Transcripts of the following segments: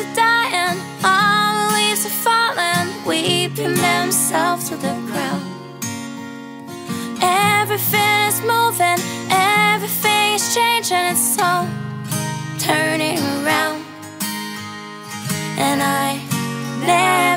leaves are dying, all the leaves are falling, weeping themselves to the ground. Everything is moving, everything is changing, it's all turning around. And I never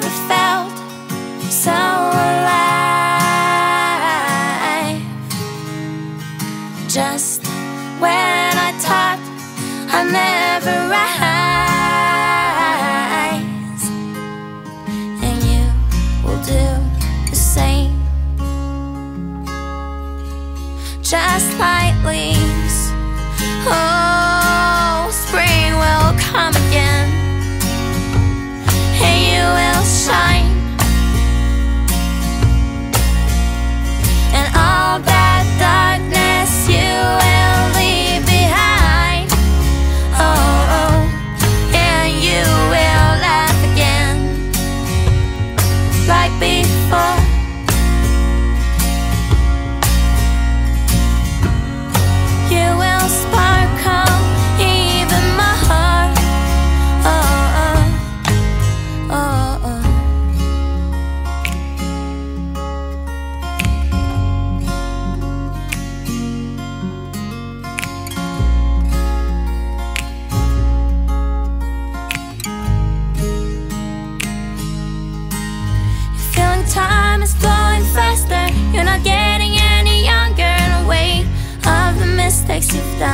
just like leaves. Oh. takes you down.